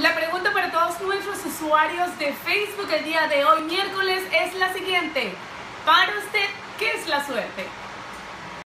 La pregunta para todos nuestros usuarios de Facebook el día de hoy, miércoles, es la siguiente. Para usted, ¿qué es la suerte?